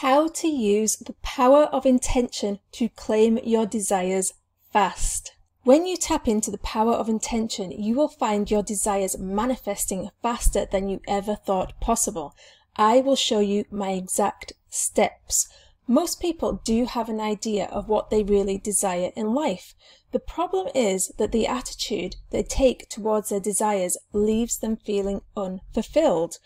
How to use the power of intention to claim your desires fast. When you tap into the power of intention, you will find your desires manifesting faster than you ever thought possible. I will show you my exact steps. Most people do have an idea of what they really desire in life. The problem is that the attitude they take towards their desires leaves them feeling unfulfilled.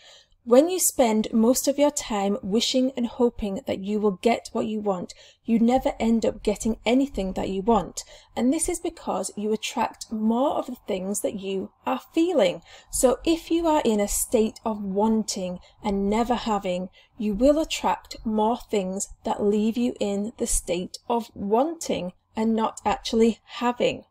When you spend most of your time wishing and hoping that you will get what you want, you never end up getting anything that you want. And this is because you attract more of the things that you are feeling. So if you are in a state of wanting and never having, you will attract more things that leave you in the state of wanting and not actually having.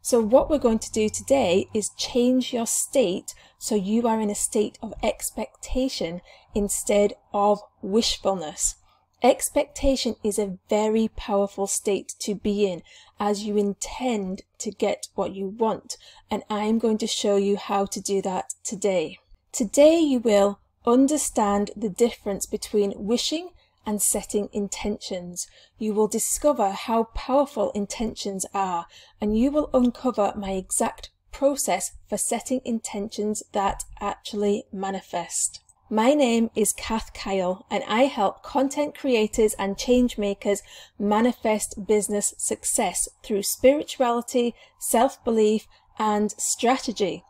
So what we're going to do today is change your state so you are in a state of expectation instead of wishfulness. Expectation is a very powerful state to be in as you intend to get what you want and I'm going to show you how to do that today. Today you will understand the difference between wishing and setting intentions. You will discover how powerful intentions are and you will uncover my exact process for setting intentions that actually manifest. My name is Kath Kyle and I help content creators and change makers manifest business success through spirituality, self-belief and strategy.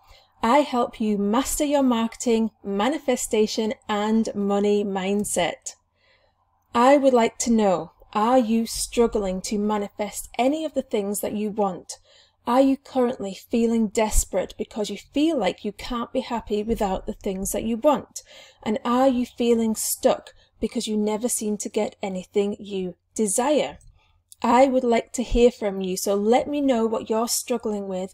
I help you master your marketing, manifestation and money mindset. I would like to know, are you struggling to manifest any of the things that you want? Are you currently feeling desperate because you feel like you can't be happy without the things that you want? And are you feeling stuck because you never seem to get anything you desire? I would like to hear from you, so let me know what you're struggling with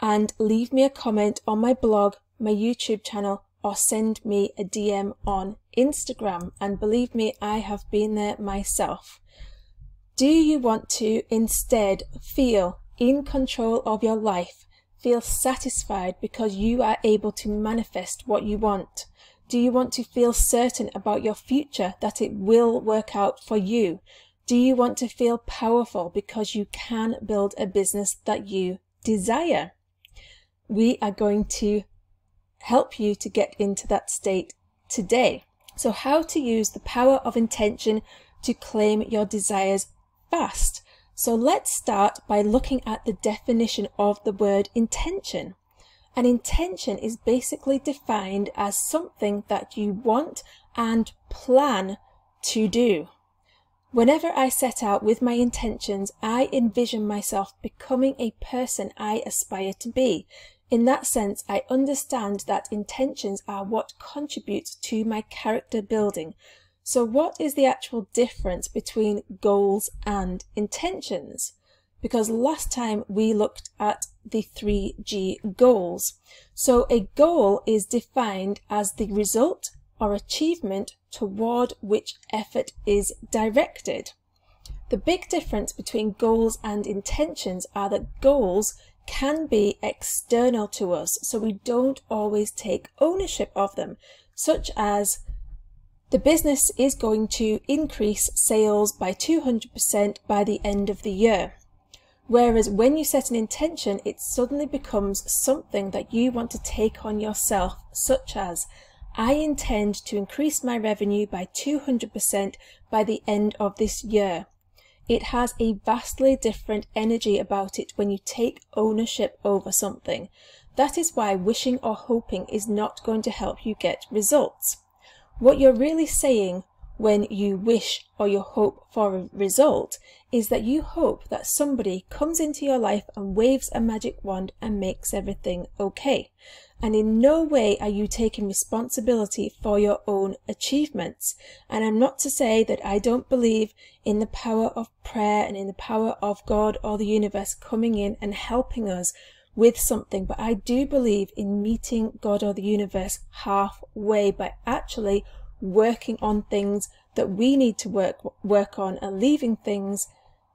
and leave me a comment on my blog, my YouTube channel, or send me a DM on Instagram. And believe me, I have been there myself. Do you want to instead feel in control of your life? Feel satisfied because you are able to manifest what you want? Do you want to feel certain about your future that it will work out for you? Do you want to feel powerful because you can build a business that you desire? We are going to help you to get into that state today. So how to use the power of intention to claim your desires fast. So let's start by looking at the definition of the word intention. An intention is basically defined as something that you want and plan to do. Whenever I set out with my intentions, I envision myself becoming a person I aspire to be. In that sense, I understand that intentions are what contributes to my character building. So what is the actual difference between goals and intentions? Because last time we looked at the 3G goals. So a goal is defined as the result or achievement toward which effort is directed. The big difference between goals and intentions are that goals can be external to us, so we don't always take ownership of them, such as the business is going to increase sales by 200% by the end of the year. Whereas when you set an intention, it suddenly becomes something that you want to take on yourself, such as, I intend to increase my revenue by 200% by the end of this year. It has a vastly different energy about it when you take ownership over something. That is why wishing or hoping is not going to help you get results. What you're really saying when you wish or you hope for a result is that you hope that somebody comes into your life and waves a magic wand and makes everything okay. And in no way are you taking responsibility for your own achievements. And I'm not to say that I don't believe in the power of prayer and in the power of God or the universe coming in and helping us with something, but I do believe in meeting God or the universe halfway by actually working on things that we need to work work on and leaving things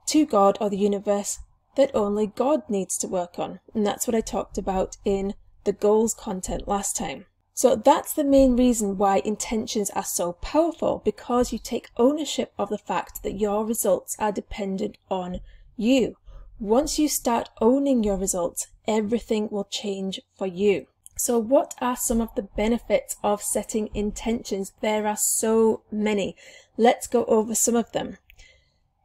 to God or the universe that only God needs to work on. And that's what I talked about in the goals content last time. So that's the main reason why intentions are so powerful because you take ownership of the fact that your results are dependent on you. Once you start owning your results, everything will change for you. So what are some of the benefits of setting intentions? There are so many. Let's go over some of them.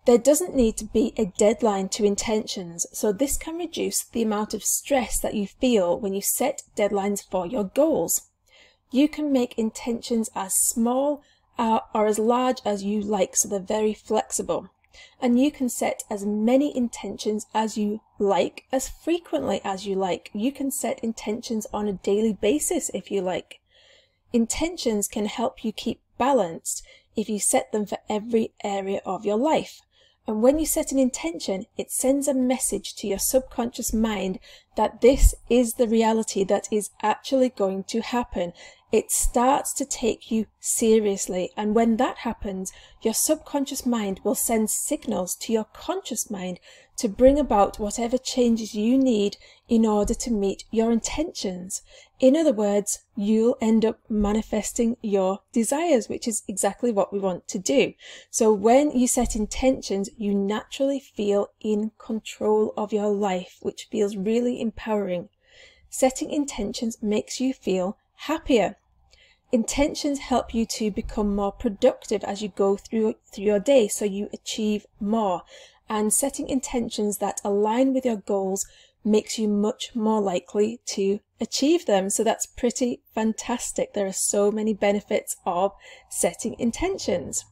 There doesn't need to be a deadline to intentions, so this can reduce the amount of stress that you feel when you set deadlines for your goals. You can make intentions as small uh, or as large as you like, so they're very flexible. And you can set as many intentions as you like, as frequently as you like. You can set intentions on a daily basis if you like. Intentions can help you keep balanced if you set them for every area of your life. And when you set an intention, it sends a message to your subconscious mind that this is the reality that is actually going to happen it starts to take you seriously. And when that happens, your subconscious mind will send signals to your conscious mind to bring about whatever changes you need in order to meet your intentions. In other words, you'll end up manifesting your desires, which is exactly what we want to do. So when you set intentions, you naturally feel in control of your life, which feels really empowering. Setting intentions makes you feel happier. Intentions help you to become more productive as you go through, through your day so you achieve more. And setting intentions that align with your goals makes you much more likely to achieve them. So that's pretty fantastic. There are so many benefits of setting intentions.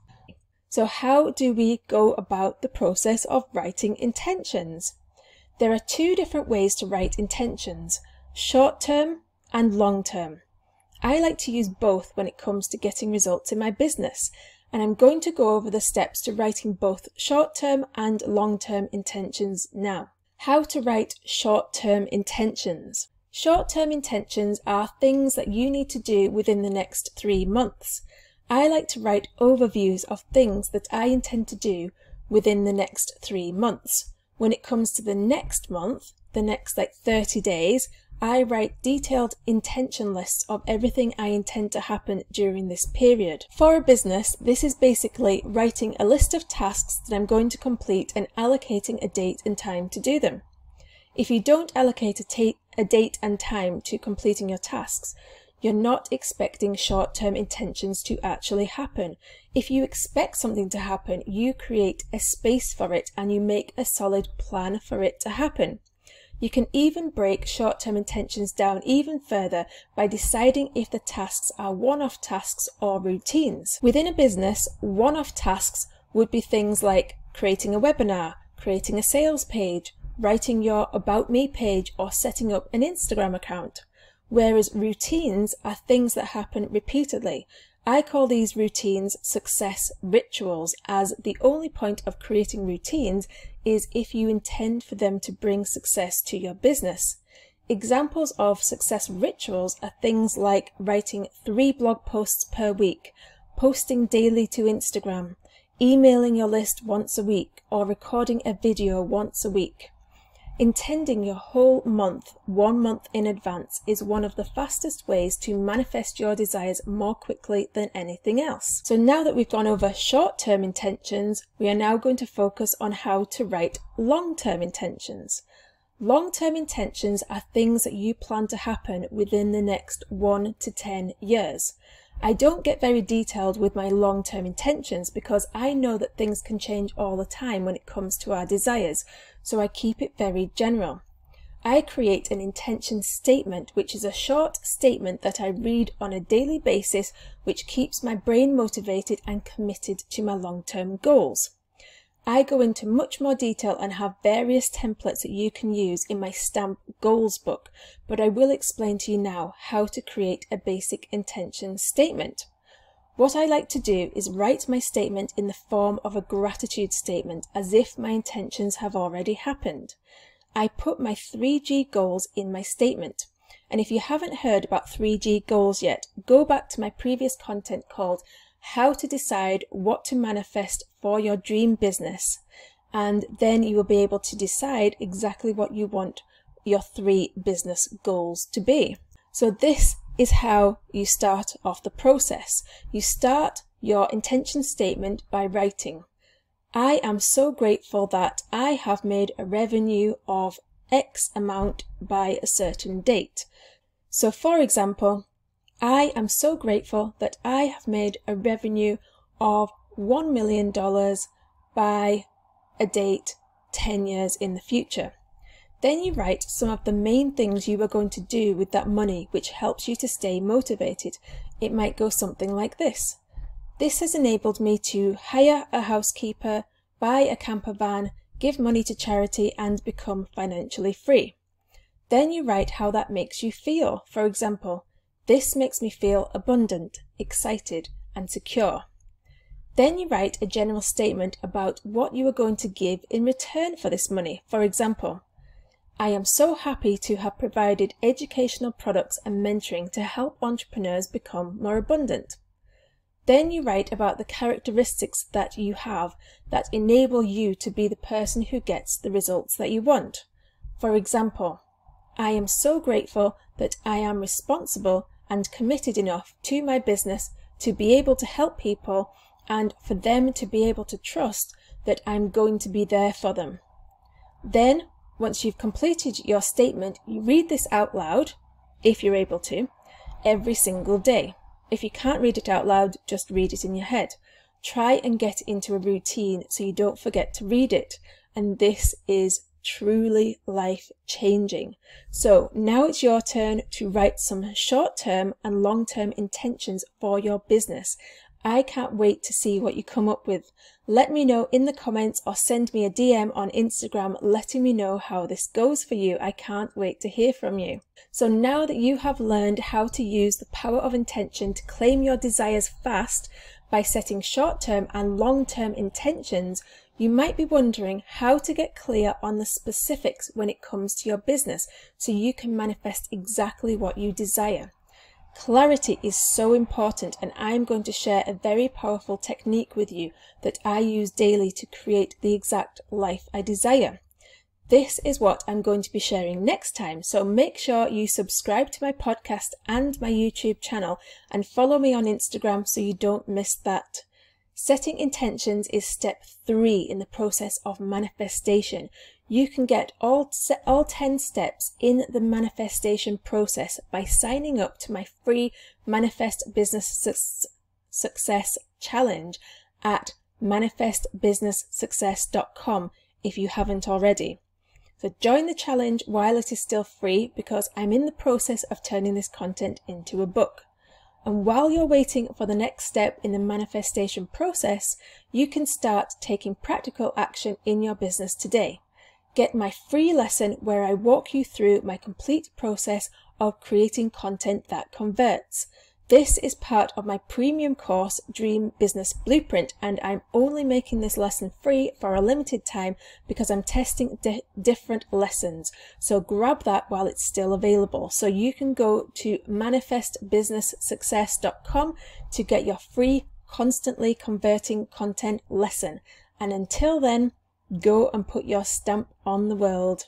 So how do we go about the process of writing intentions? There are two different ways to write intentions, short term and long term. I like to use both when it comes to getting results in my business, and I'm going to go over the steps to writing both short-term and long-term intentions now. How to write short-term intentions. Short-term intentions are things that you need to do within the next three months. I like to write overviews of things that I intend to do within the next three months. When it comes to the next month, the next like 30 days, I write detailed intention lists of everything I intend to happen during this period. For a business, this is basically writing a list of tasks that I'm going to complete and allocating a date and time to do them. If you don't allocate a, a date and time to completing your tasks, you're not expecting short-term intentions to actually happen. If you expect something to happen, you create a space for it and you make a solid plan for it to happen. You can even break short-term intentions down even further by deciding if the tasks are one-off tasks or routines. Within a business, one-off tasks would be things like creating a webinar, creating a sales page, writing your About Me page or setting up an Instagram account. Whereas routines are things that happen repeatedly, I call these routines success rituals as the only point of creating routines is if you intend for them to bring success to your business. Examples of success rituals are things like writing three blog posts per week, posting daily to Instagram, emailing your list once a week, or recording a video once a week. Intending your whole month one month in advance is one of the fastest ways to manifest your desires more quickly than anything else. So now that we've gone over short-term intentions, we are now going to focus on how to write long-term intentions. Long-term intentions are things that you plan to happen within the next 1 to 10 years. I don't get very detailed with my long-term intentions because I know that things can change all the time when it comes to our desires, so I keep it very general. I create an intention statement, which is a short statement that I read on a daily basis, which keeps my brain motivated and committed to my long-term goals. I go into much more detail and have various templates that you can use in my Stamp Goals book, but I will explain to you now how to create a basic intention statement. What I like to do is write my statement in the form of a gratitude statement as if my intentions have already happened. I put my 3G goals in my statement. And if you haven't heard about 3G goals yet, go back to my previous content called how to decide what to manifest for your dream business. And then you will be able to decide exactly what you want your three business goals to be. So this is how you start off the process. You start your intention statement by writing, I am so grateful that I have made a revenue of X amount by a certain date. So for example, I am so grateful that I have made a revenue of $1 million by a date 10 years in the future. Then you write some of the main things you are going to do with that money which helps you to stay motivated. It might go something like this. This has enabled me to hire a housekeeper, buy a camper van, give money to charity and become financially free. Then you write how that makes you feel. For example, this makes me feel abundant, excited and secure. Then you write a general statement about what you are going to give in return for this money. For example, I am so happy to have provided educational products and mentoring to help entrepreneurs become more abundant. Then you write about the characteristics that you have that enable you to be the person who gets the results that you want. For example, I am so grateful that I am responsible and committed enough to my business to be able to help people and for them to be able to trust that I'm going to be there for them. Then once you've completed your statement, you read this out loud, if you're able to, every single day. If you can't read it out loud, just read it in your head. Try and get into a routine so you don't forget to read it. And this is truly life changing. So now it's your turn to write some short term and long term intentions for your business. I can't wait to see what you come up with. Let me know in the comments or send me a DM on Instagram letting me know how this goes for you. I can't wait to hear from you. So now that you have learned how to use the power of intention to claim your desires fast by setting short-term and long-term intentions, you might be wondering how to get clear on the specifics when it comes to your business so you can manifest exactly what you desire. Clarity is so important and I'm going to share a very powerful technique with you that I use daily to create the exact life I desire. This is what I'm going to be sharing next time, so make sure you subscribe to my podcast and my YouTube channel and follow me on Instagram so you don't miss that. Setting intentions is step three in the process of manifestation. You can get all, all 10 steps in the manifestation process by signing up to my free Manifest Business Su Success Challenge at manifestbusinesssuccess.com if you haven't already. So join the challenge while it is still free because I'm in the process of turning this content into a book. And while you're waiting for the next step in the manifestation process, you can start taking practical action in your business today. Get my free lesson where I walk you through my complete process of creating content that converts. This is part of my premium course, Dream Business Blueprint, and I'm only making this lesson free for a limited time because I'm testing di different lessons. So grab that while it's still available. So you can go to manifestbusinesssuccess.com to get your free constantly converting content lesson. And until then, Go and put your stamp on the world.